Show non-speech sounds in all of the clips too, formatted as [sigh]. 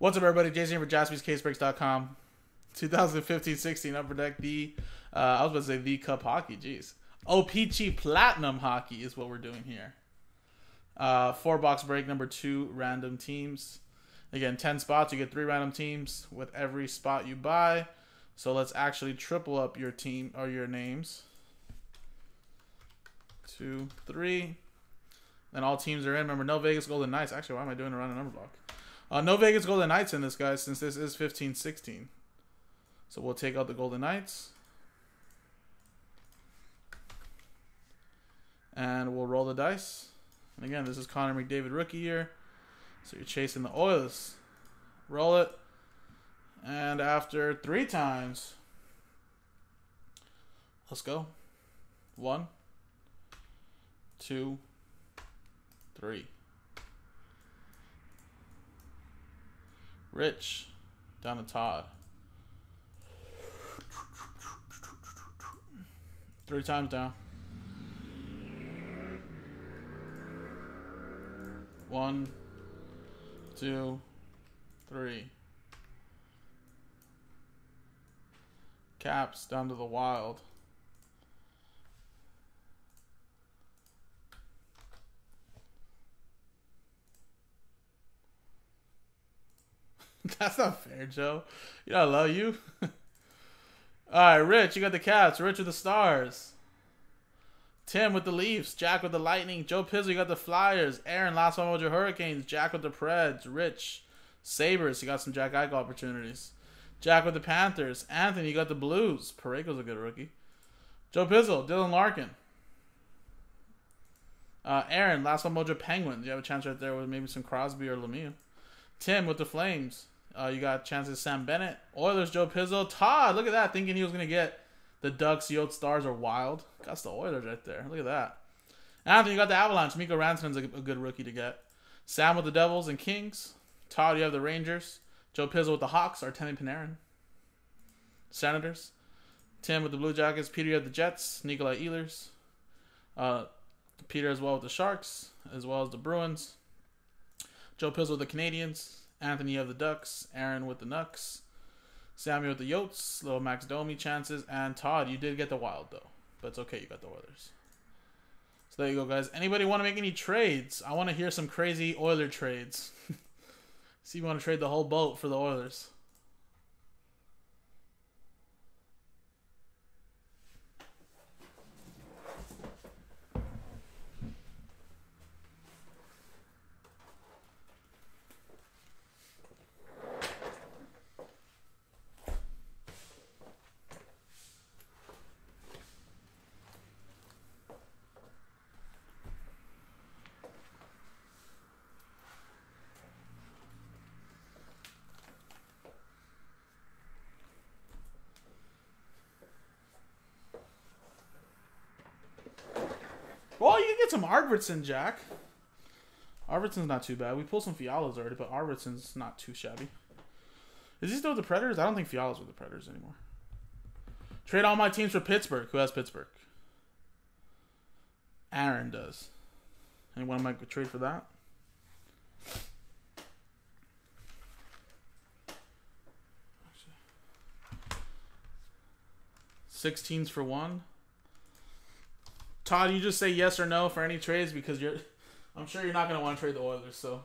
What's up, everybody? Jason for JaspysCaseBreaks.com. 2015-16 Upper Deck the uh, I was about to say the Cup Hockey. Jeez, OPC Platinum Hockey is what we're doing here. Uh, four box break number two random teams. Again, ten spots. You get three random teams with every spot you buy. So let's actually triple up your team or your names. Two, three. And all teams are in. Remember, no Vegas Golden Knights. Actually, why am I doing a random number block? Uh, no Vegas Golden Knights in this, guys, since this is 15-16. So we'll take out the Golden Knights. And we'll roll the dice. And again, this is Connor McDavid rookie year. So you're chasing the Oilers. Roll it. And after three times, let's go. One, two, three. Rich, down to Todd. Three times down. One, two, three. Caps down to the wild. [laughs] That's not fair, Joe. You know I love you. [laughs] All right, Rich, you got the Cats. Rich with the Stars. Tim with the Leafs. Jack with the Lightning. Joe Pizzle, you got the Flyers. Aaron, last one with your Hurricanes. Jack with the Preds. Rich, Sabres. You got some Jack Eichel opportunities. Jack with the Panthers. Anthony, you got the Blues. Parayko's a good rookie. Joe Pizzle, Dylan Larkin. Uh, Aaron, last one Mojo Penguins. You have a chance right there with maybe some Crosby or Lemieux. Tim with the Flames. Uh, you got chances Sam Bennett. Oilers, Joe Pizzo. Todd, look at that. Thinking he was going to get the Ducks, Yote Stars, are Wild. Got the Oilers right there. Look at that. Anthony, you got the Avalanche. Mikko Rantanen's a, a good rookie to get. Sam with the Devils and Kings. Todd, you have the Rangers. Joe Pizzo with the Hawks. Artemi Panarin. Senators. Tim with the Blue Jackets. Peter, you have the Jets. Nikolai Ehlers. Uh, Peter as well with the Sharks, as well as the Bruins. Joe Pizzo with the Canadiens. Anthony of the Ducks, Aaron with the Nucks, Samuel with the Yotes, little Max Domi chances, and Todd, you did get the Wild though, but it's okay, you got the Oilers. So there you go, guys. Anybody want to make any trades? I want to hear some crazy Oiler trades. [laughs] See, you want to trade the whole boat for the Oilers. Well, you can some Arvidsson, Jack. Arvidsson's not too bad. We pulled some Fiala's already, but Arvidsson's not too shabby. Is he still with the Predators? I don't think Fiala's with the Predators anymore. Trade all my teams for Pittsburgh. Who has Pittsburgh? Aaron does. Anyone might trade for that? Sixteens for one. Todd, you just say yes or no for any trades because you're. I'm sure you're not going to want to trade the Oilers, so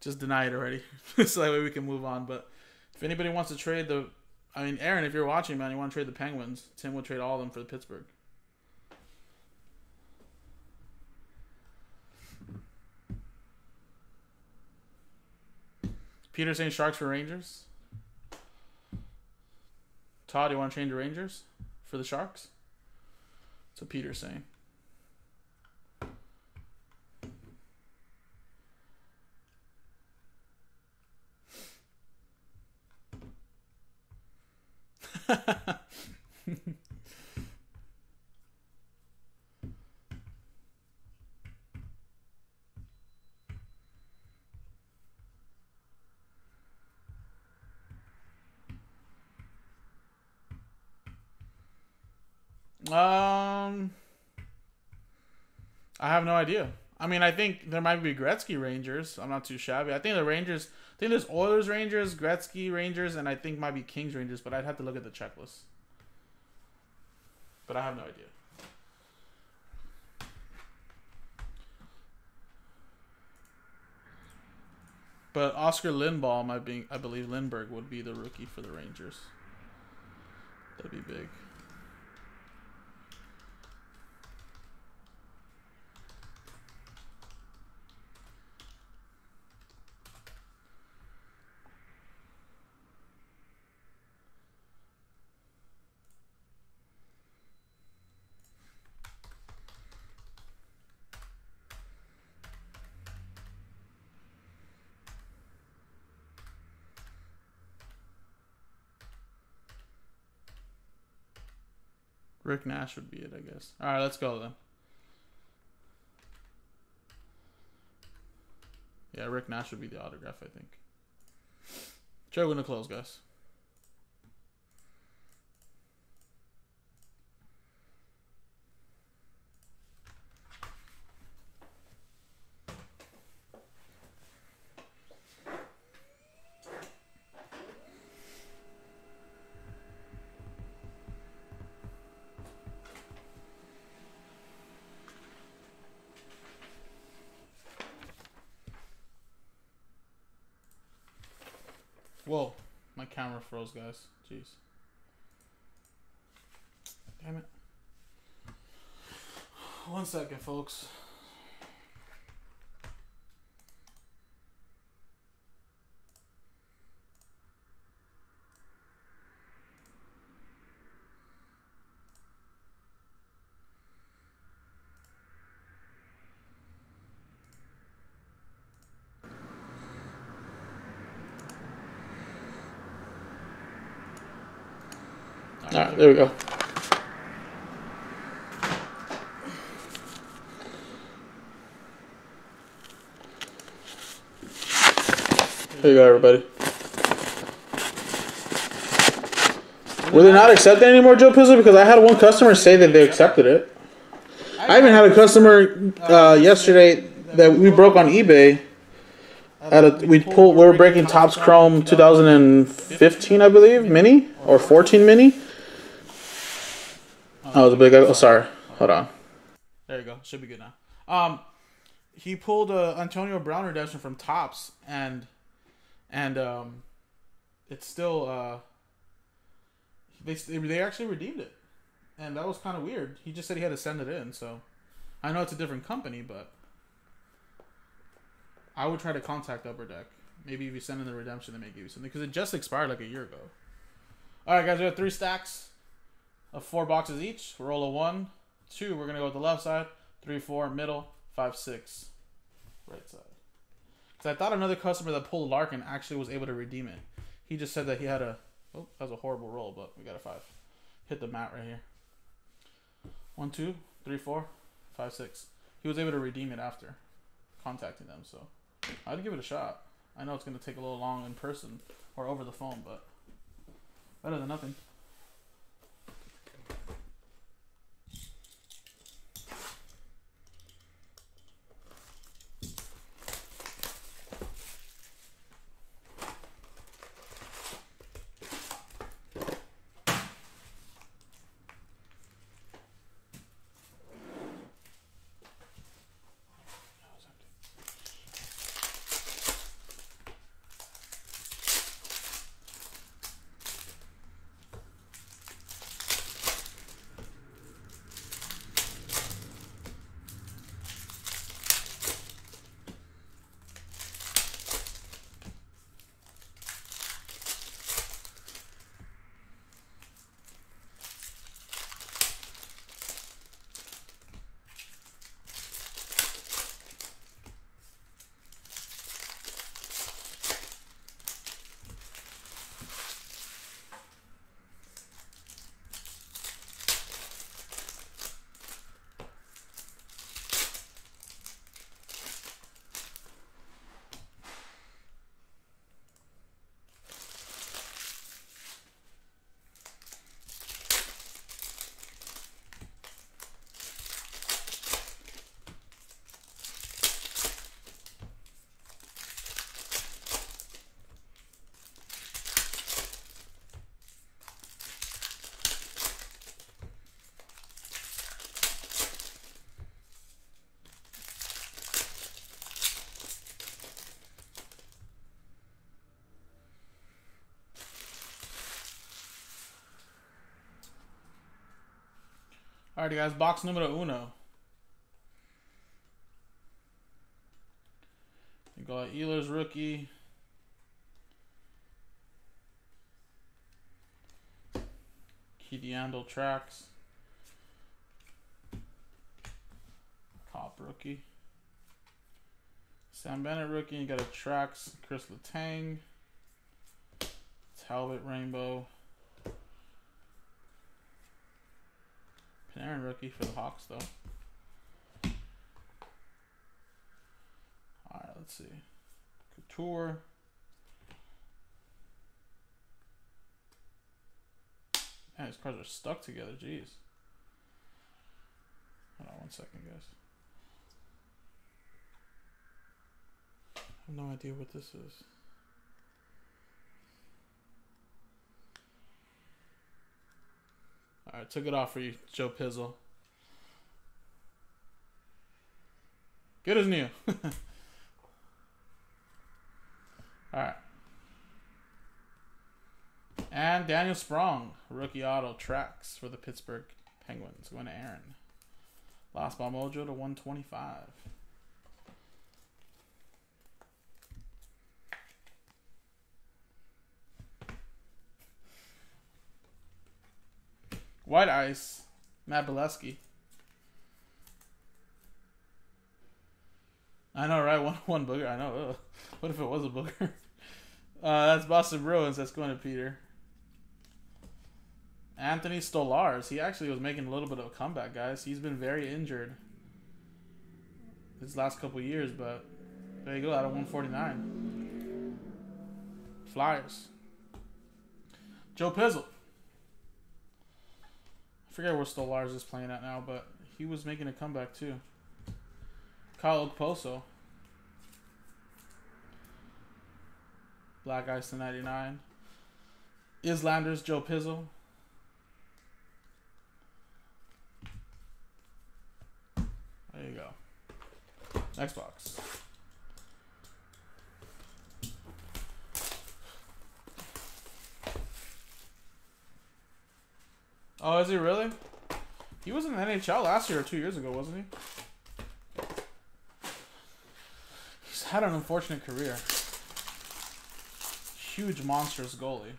just deny it already, [laughs] so that way we can move on. But if anybody wants to trade the, I mean, Aaron, if you're watching, man, you want to trade the Penguins, Tim will trade all of them for the Pittsburgh. Peter saying Sharks for Rangers. Todd, you want to change the Rangers for the Sharks? That's what Peter's saying. [laughs] um, I have no idea. I mean, I think there might be Gretzky Rangers. I'm not too shabby. I think the Rangers. I think there's Oilers Rangers, Gretzky Rangers, and I think might be Kings Rangers. But I'd have to look at the checklist. But I have no idea. But Oskar Lindblom, might be, I believe Lindbergh would be the rookie for the Rangers. That'd be big. Rick Nash would be it, I guess. All right, let's go then. Yeah, Rick Nash would be the autograph, I think. Joe, gonna close, guys. Camera froze, guys. Jeez. Damn it. One second, folks. All right, there we go. There you go, everybody. Will they not accept it anymore, Joe Pizzo? Because I had one customer say that they accepted it. I even had a customer uh, yesterday that we broke on eBay. At a, we pulled, we were breaking Topps Chrome 2015, I believe, mini or 14 mini. Oh, was a big. Oh, sorry. Hold on. There you go. Should be good now. Um, he pulled a Antonio Brown redemption from Topps, and and um, it's still uh. They they actually redeemed it, and that was kind of weird. He just said he had to send it in, so I know it's a different company, but I would try to contact Upper Deck. Maybe if you send in the redemption, they may give you something because it just expired like a year ago. All right, guys, we have three stacks of four boxes each. Roll a one, two. We're gonna go with the left side. Three, four, middle. Five, six, right side. Because I thought another customer that pulled Larkin actually was able to redeem it. He just said that he had a. Oh, that was a horrible roll, but we got a five. Hit the mat right here. One, two, three, four, five, six. He was able to redeem it after contacting them, so I'd give it a shot. I know it's gonna take a little long in person or over the phone, but better than nothing. Alrighty, guys. Box numero uno. You got Ehlers rookie. Keydiandel tracks. Top rookie. Sam Bennett rookie. You got a tracks. Chris Letang. Talbot rainbow. Panarin rookie for the Hawks though. Alright, let's see. Couture. Man, these cards are stuck together. Jeez. Hold on one second, guys. I have no idea what this is. Alright, took it off for you, Joe Pizzle. Good as new. [laughs] Alright. And Daniel Sprong, rookie auto tracks for the Pittsburgh Penguins. Going to Aaron. Last ball mojo to 125. White Ice, Matt Beleskey. I know, right? [laughs] One one booger. I know. Ugh. What if it was a booger? [laughs] Uh, that's Boston Bruins. That's going to Peter. Anthony Stolarz. He actually was making a little bit of a comeback, guys. He's been very injured his last couple years, but there you go. Out of 149. Flyers. Joe Pizzle. I forget where Stolarz is playing at now, but he was making a comeback too. Kyle Okposo. Black Ice to 99. Islanders, Joe Pizzle. There you go. Next box. Oh, is he really? He was in the NHL last year or two years ago, wasn't he? He's had an unfortunate career. Huge, monstrous goalie.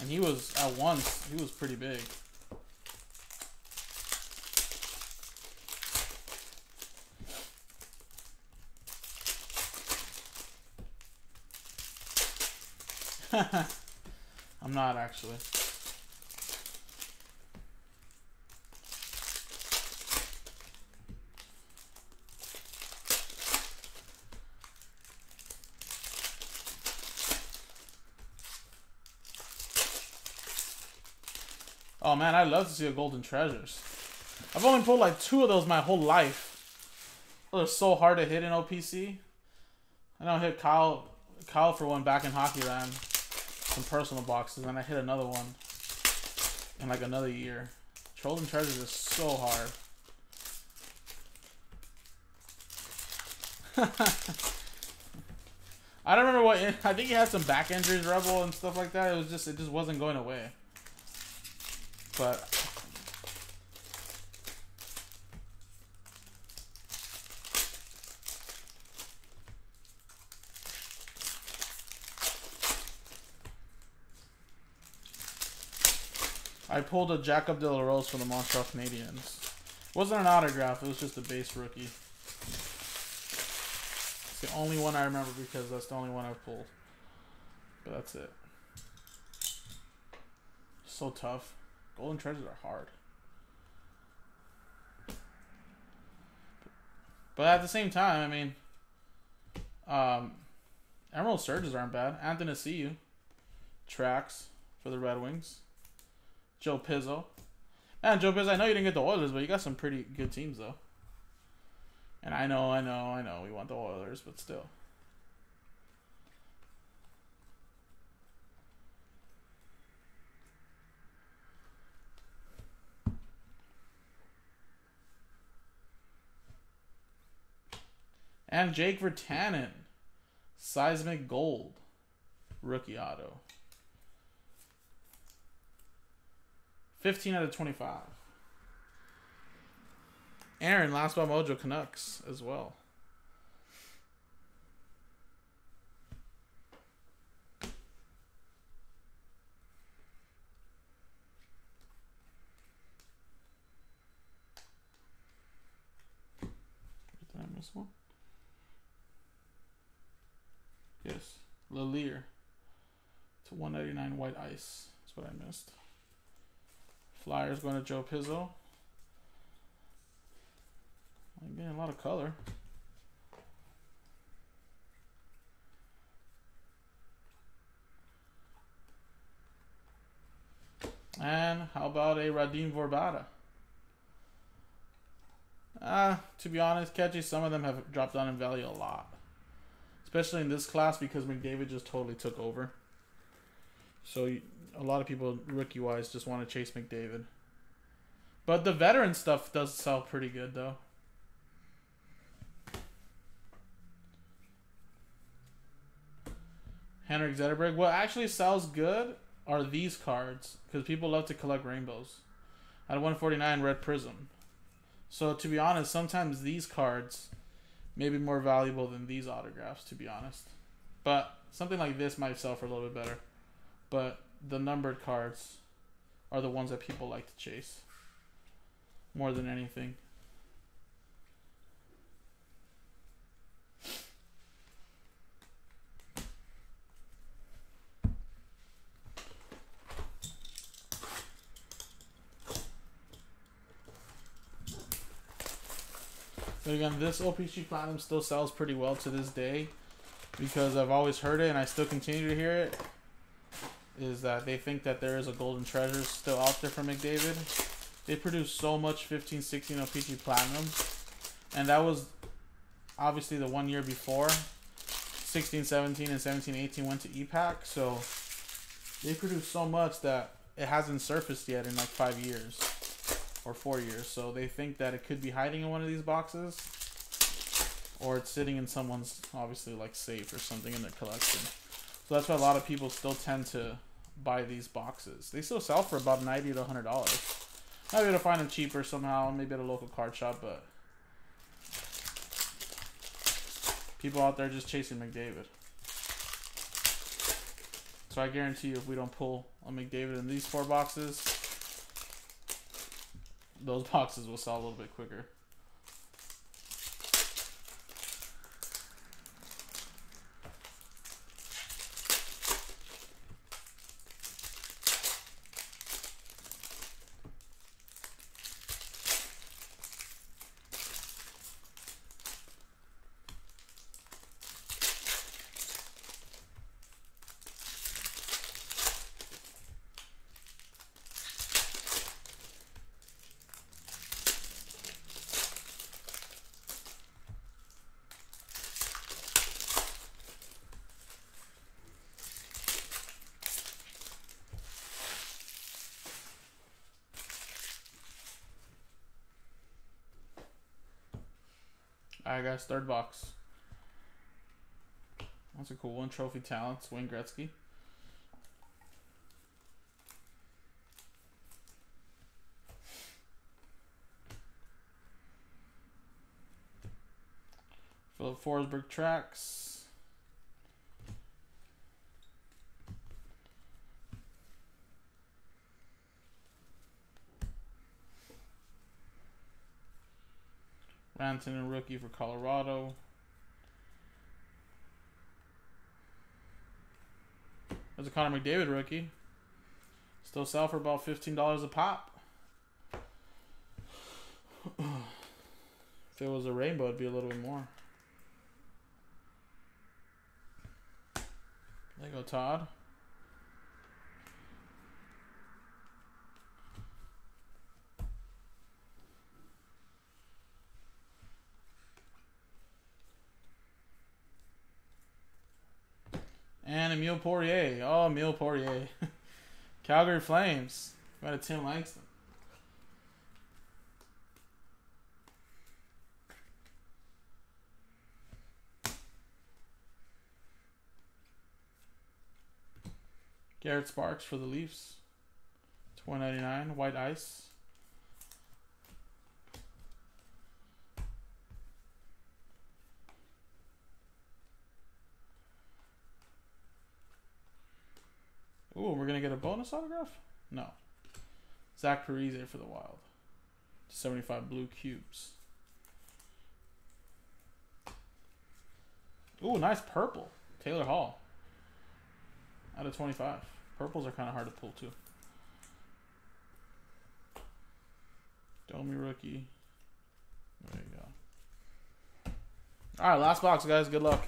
And he was, at once, he was pretty big. [laughs] I'm not actually. Man, I'd love to see a golden treasures. I've only pulled like two of those my whole life. Those are so hard to hit in OPC. I know I hit Kyle Kyle for one back in hockey land. Some personal boxes, and I hit another one in like another year. Golden treasures is so hard. [laughs] I don't remember what I think he had some back injuries, rebel and stuff like that. It was just it just wasn't going away. But I pulled a Jacob De La Rose for the Montreal Canadiens. wasn't an autograph, it was just a base rookie. It's the only one I remember because that's the only one I've pulled. But that's it. So tough. Golden treasures are hard. But at the same time, I mean, um, Emerald Surges aren't bad. Anthony See you. Tracks for the Red Wings. Joe Pizzo. Man, Joe Pizzo, I know you didn't get the Oilers, but you got some pretty good teams, though. And I know, I know, I know we want the Oilers, but still. And Jake Virtanen. Seismic Gold. Rookie auto. 15 out of 25. Aaron, last spot mojo Canucks as well. Did I miss one? Yes, Lalier to 199 white ice. That's what I missed. Flyers going to Joe Pizzo. I'm getting a lot of color. And how about a Radim Vrbata? Ah, uh, to be honest, catchy, some of them have dropped down in value a lot. Especially in this class because McDavid just totally took over. So a lot of people, rookie wise, just want to chase McDavid. But the veteran stuff does sell pretty good, though. Henrik Zetterberg. What actually sells good are these cards because people love to collect rainbows. At 149, Red Prism. So to be honest, sometimes these cards may be more valuable than these autographs. To be honest, but something like this might sell for a little bit better. But the numbered cards are the ones that people like to chase more than anything. But again, this OPC Platinum still sells pretty well to this day because I've always heard it and I still continue to hear it. Is that they think that there is a golden treasure still out there for McDavid. They produce so much 15 16 OPC Platinum, and that was obviously the one year before 16 17 and 17 18 went to e-Pack. So they produce so much that it hasn't surfaced yet in like five years or four years. So they think that it could be hiding in one of these boxes, or it's sitting in someone's obviously like safe or something in their collection. So that's why a lot of people still tend to buy these boxes. They still sell for about ninety to hundred dollars. Might be able to find them cheaper somehow, maybe at a local card shop, but people out there just chasing McDavid. So I guarantee you, if we don't pull a McDavid in these four boxes, those boxes will sell a little bit quicker. Alright, guys, third box. That's a cool one. Trophy Talents, Wayne Gretzky. Filip Forsberg tracks. Rantanen rookie for Colorado. There's a Connor McDavid rookie. Still sell for about fifteen dollars a pop. if it was a rainbow, it'd be a little bit more. There you go, Todd. And Emile Poirier. Oh, Emile Poirier. [laughs] Calgary Flames. Got a Tim Langston. Garrett Sparks for the Leafs. 199 white ice. Ooh, we're gonna get a bonus autograph? No. Zach Parise for the Wild. 75 blue cubes. Ooh, nice purple. Taylor Hall. Out of 25. Purples are kind of hard to pull too. Domi rookie. There you go. All right, last box, guys. Good luck.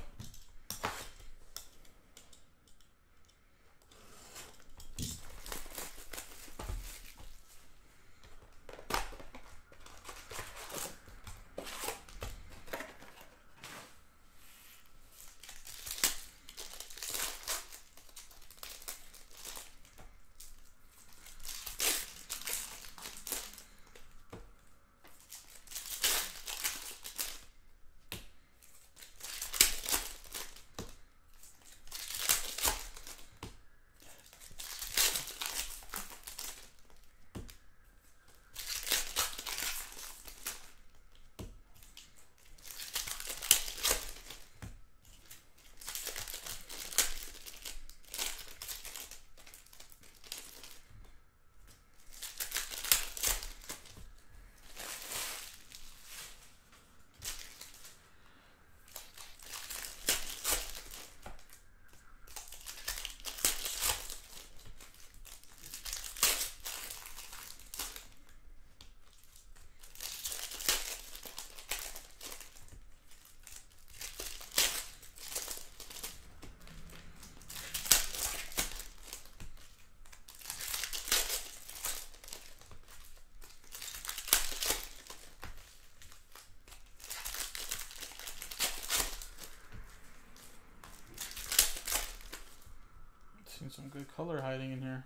Seen some good color hiding in here.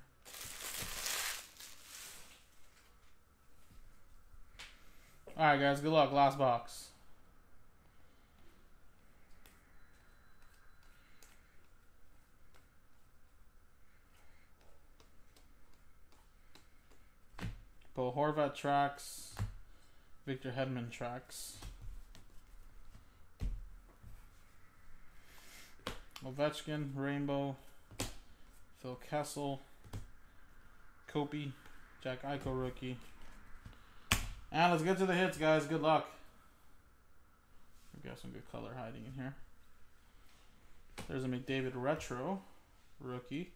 Alright, guys. Good luck. Last box. Bo Horvat tracks. Victor Hedman tracks. Ovechkin, Rainbow, Phil Kessel, Kopi, Jack Eichel rookie. And let's get to the hits, guys. Good luck. We got some good color hiding in here. There's a McDavid retro rookie.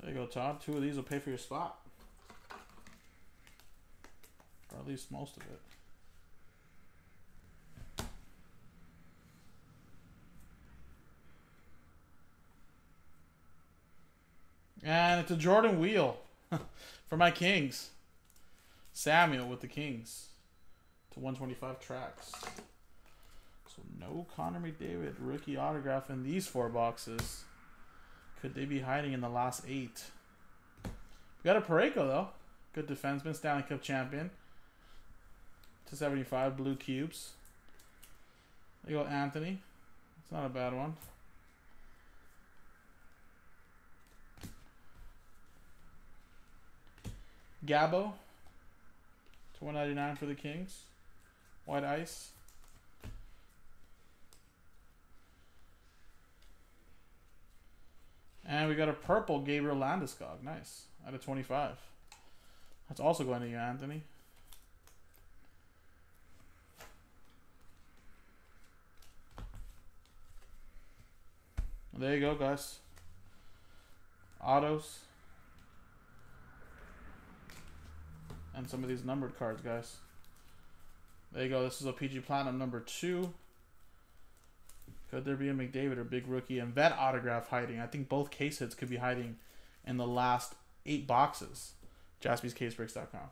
There you go, Todd. Two of these will pay for your spot. Or at least most of it. And it's a Jordan Weal [laughs] for my Kings. Samuel with the Kings to 125 tracks. So no Connor McDavid rookie autograph in these four boxes. Could they be hiding in the last eight? We got a Parayko though. Good defenseman, Stanley Cup champion. To 75 blue cubes. There you go, Anthony. It's not a bad one. Gabo to 199 for the Kings. White ice. And we got a purple Gabriel Landeskog. Nice. Out of 25. That's also going to you, Anthony. There you go, guys. Autos. And some of these numbered cards, guys. There you go. This is a PG Platinum number two. Could there be a McDavid or big rookie and vet autograph hiding? I think both case hits could be hiding in the last eight boxes. JaspysCaseBreaks.com.